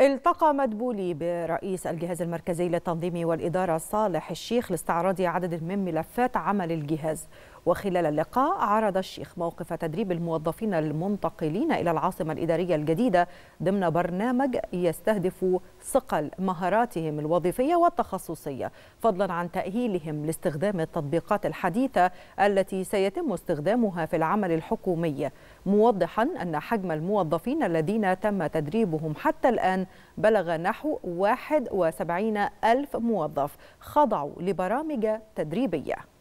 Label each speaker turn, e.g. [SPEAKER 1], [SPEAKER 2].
[SPEAKER 1] التقى مدبولي برئيس الجهاز المركزي للتنظيم والإدارة صالح الشيخ لاستعراض عدد من ملفات عمل الجهاز. وخلال اللقاء عرض الشيخ موقف تدريب الموظفين المنتقلين إلى العاصمة الإدارية الجديدة ضمن برنامج يستهدف صقل مهاراتهم الوظيفية والتخصصية فضلا عن تأهيلهم لاستخدام التطبيقات الحديثة التي سيتم استخدامها في العمل الحكومي موضحا أن حجم الموظفين الذين تم تدريبهم حتى الآن بلغ نحو 71 ألف موظف خضعوا لبرامج تدريبية.